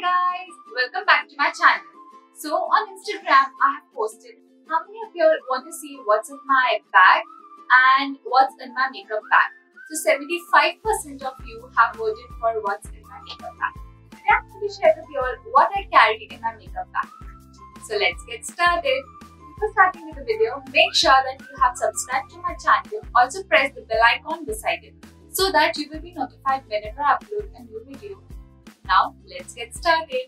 guys, welcome back to my channel. So on Instagram, I have posted how many of you want to see what's in my bag and what's in my makeup bag. So 75% of you have voted for what's in my makeup bag. Today I'm going to share with you all what I carry in my makeup bag. So let's get started. Before starting with the video, make sure that you have subscribed to my channel. Also press the bell icon beside it so that you will be notified whenever I upload a new video. Now let's get started.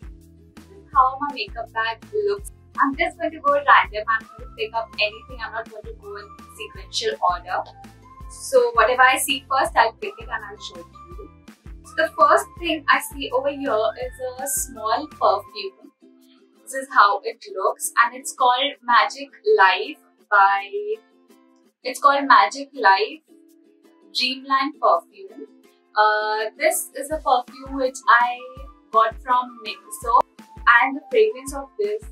This is how my makeup bag looks. I'm just going to go random. I'm going to pick up anything. I'm not going to go in sequential order. So whatever I see first, I'll pick it and I'll show it to you. So the first thing I see over here is a small perfume. This is how it looks and it's called Magic Life by it's called Magic Life Dreamland perfume. Uh, this is a perfume which I got from Miniso and the fragrance of this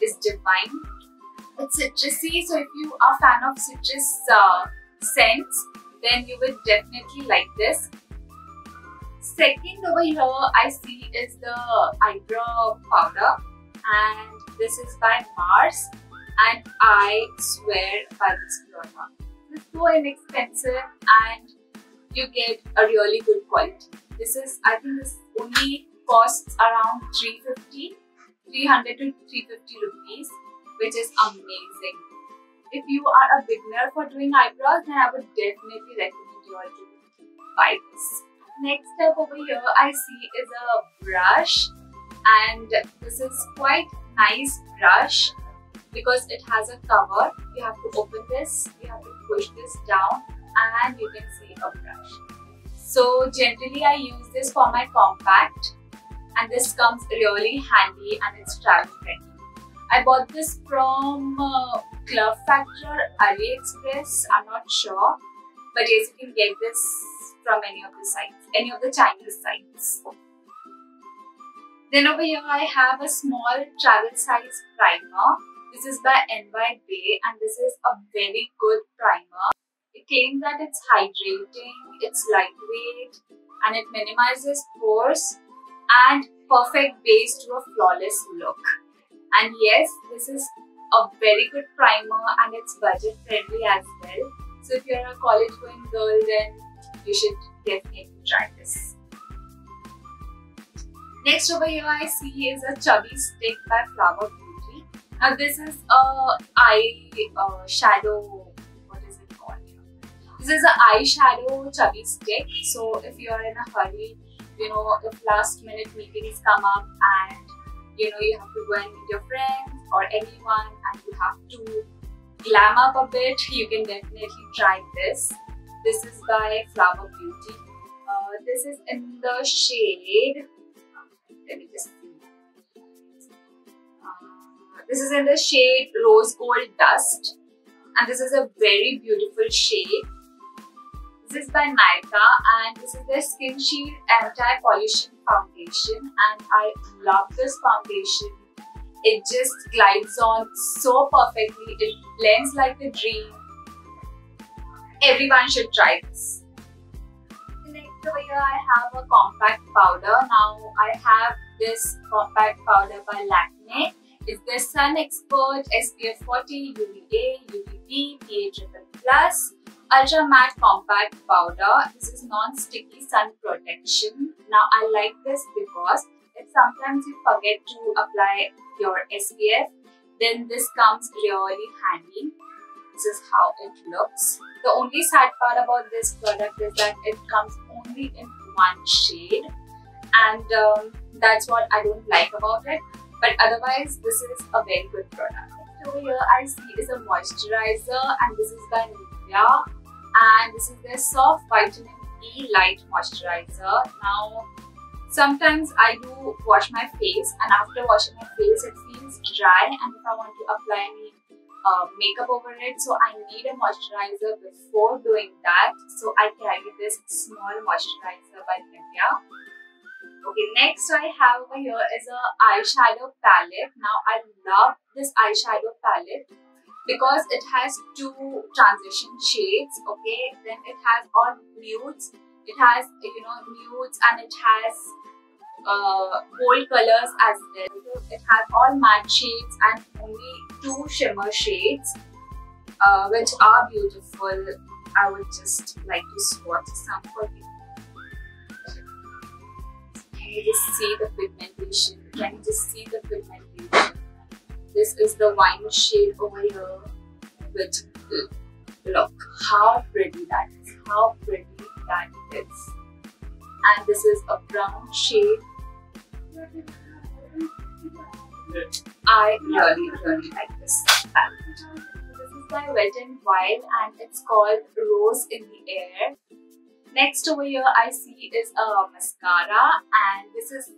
is divine. It's citrusy, so if you are a fan of citrus uh, scents, then you will definitely like this. Second over here I see is the eyebrow powder and this is by Mars and I swear by this product. It's so inexpensive and you get a really good quality. This is, I think this only costs around 350, 300 to 350 rupees, which is amazing. If you are a beginner for doing eyebrows, then I would definitely recommend you all to buy this. Next up over here, I see is a brush and this is quite nice brush because it has a cover. You have to open this, you have to push this down and you can see a brush. So generally I use this for my compact and this comes really handy and it's travel friendly. I bought this from uh, Club Factory AliExpress, I'm not sure. But yes, you can get this from any of the sites, any of the Chinese sites. Then over here I have a small travel size primer. This is by NY Bae and this is a very good primer. It claims that it's hydrating, it's lightweight, and it minimizes pores and perfect base to a flawless look. And yes, this is a very good primer and it's budget friendly as well. So if you're a college going girl, then you should definitely try this. Next over here I see is a chubby stick by Flower Beauty. Now this is a eye uh, shadow this is an eyeshadow chubby stick. So if you're in a hurry, you know, if last minute meetings come up and you know you have to go and meet your friends or anyone and you have to glam up a bit, you can definitely try this. This is by Flower Beauty. Uh, this is in the shade. Let me just see. Uh, this is in the shade Rose Gold Dust, and this is a very beautiful shade. This is by Nykaa and this is their Skin Shield Anti-Pollution Foundation and I love this foundation. It just glides on so perfectly. It blends like a dream. Everyone should try this. Next over here I have a compact powder. Now I have this compact powder by Lakme. It's the Sun Expert SPF 40 UVA, UVB, PA Plus Ultra Matte Compact Powder. This is non-sticky sun protection. Now I like this because if sometimes you forget to apply your SPF, then this comes really handy. This is how it looks. The only sad part about this product is that it comes only in one shade and um, that's what I don't like about it. But otherwise, this is a very good product. Over here, I see is a moisturizer and this is by Nivea and this is their soft vitamin E light moisturizer. Now sometimes I do wash my face and after washing my face it feels dry and if I want to apply any uh, makeup over it so I need a moisturizer before doing that so I carry this small moisturizer by Nivea. Okay, next I have over here is a eyeshadow palette. Now I love this eyeshadow palette because it has two transition shades okay then it has all nudes it has you know nudes and it has uh, bold colors as well. It has all matte shades and only two shimmer shades, uh, which are beautiful. I would just like to swatch some for you. Can you just see the pigmentation? Can you just see the pigmentation? This is the wine shade over here, which look how pretty that is. How pretty that is and this is a brown shade. I really, really like this palette. This is by Wet n Wild and it's called Rose in the Air. Next over here I see is a mascara and this is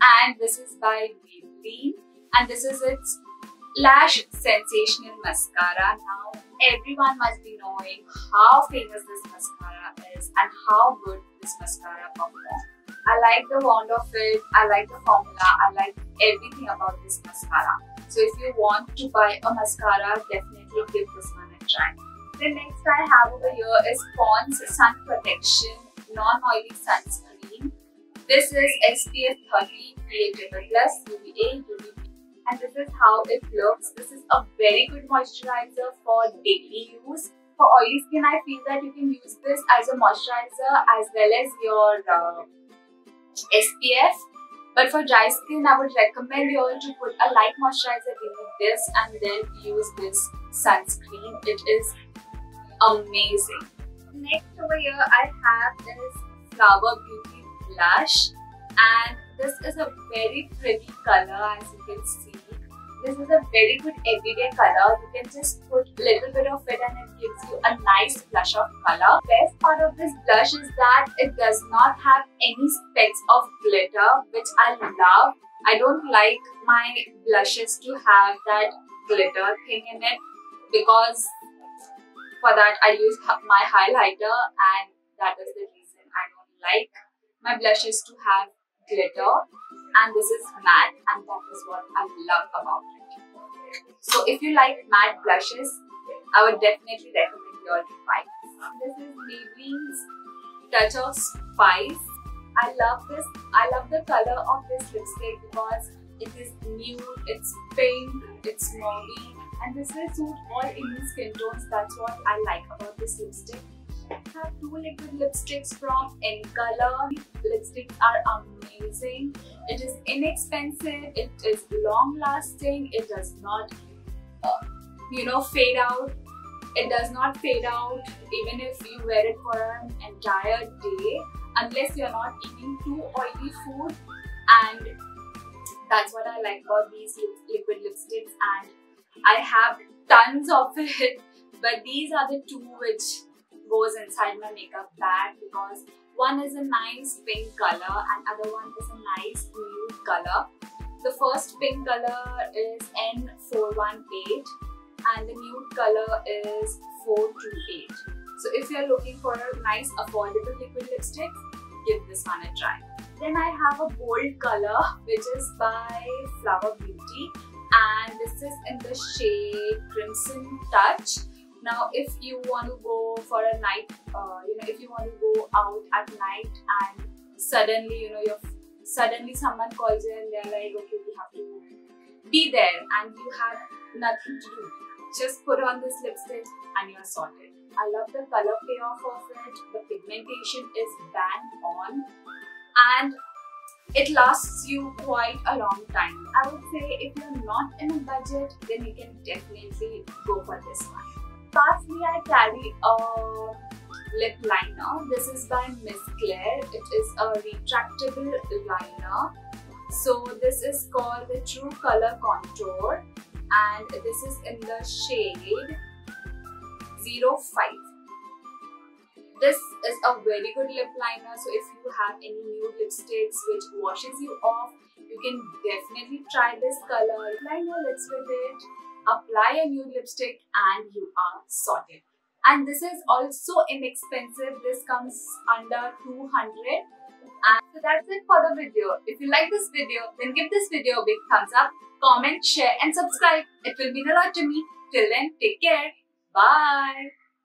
and this is by Maybelline and this is its Lash Sensational Mascara. Now everyone must be knowing how famous this mascara is and how good this mascara performs. I like the wand of it, I like the formula, I like everything about this mascara. So if you want to buy a mascara, definitely give this one a try. The next I have over here is Pond's Sun Protection Non-Oily Sunscreen. This is SPF 30 PA+, UVA, UVB and this is how it looks. This is a very good moisturizer for daily use for oily skin, I feel that you can use this as a moisturizer as well as your uh, SPF. But for dry skin, I would recommend you all to put a light moisturizer beneath this and then use this sunscreen. It is amazing. Next over here, I have this Flower Beauty Blush and this is a very pretty color as you can see this is a very good everyday color. You can just put a little bit of it and it gives you a nice blush of color. Best part of this blush is that it does not have any specks of glitter which I love. I don't like my blushes to have that glitter thing in it because for that I use my highlighter and that is the reason I don't like my blushes to have glitter and this is matte and that is what I love about it. So if you like matte blushes, I would definitely recommend you all to buy this. Is Maybelline's Touch of Spice. I love this. I love the color of this lipstick because it is nude, it's pink, it's mauve and this will suit all Indian skin tones. That's what I like about this lipstick. I have two liquid lipsticks from In Color. Lipsticks are amazing. It is inexpensive. It is long lasting. It does not, uh, you know, fade out. It does not fade out even if you wear it for an entire day unless you're not eating too oily food and that's what I like about these liquid lipsticks and I have tons of it but these are the two which goes inside my makeup bag because one is a nice pink color and other one is a nice nude color. The first pink color is N418 and the nude color is 428. So if you're looking for a nice affordable liquid lipstick, give this one a try. Then I have a bold color which is by Flower Beauty and this is in the shade Crimson Touch now, if you want to go for a night, uh, you know, if you want to go out at night and suddenly, you know, you're suddenly someone calls you and they're like, okay, we have to be there and you have nothing to do. Just put on this lipstick and you're sorted. I love the color payoff of it. The pigmentation is bang on and it lasts you quite a long time. I would say if you're not in a budget, then you can definitely go for this one. Lastly, I carry a lip liner. This is by Miss Claire. It is a retractable liner. So this is called the True Color Contour and this is in the shade 05. This is a very good lip liner. So if you have any new lipsticks which washes you off, you can definitely try this color. Line your lips with it apply a nude lipstick and you are sorted. And this is also inexpensive. This comes under 200 and so that's it for the video. If you like this video, then give this video a big thumbs up, comment, share and subscribe. It will mean a lot to me. Till then, take care. Bye.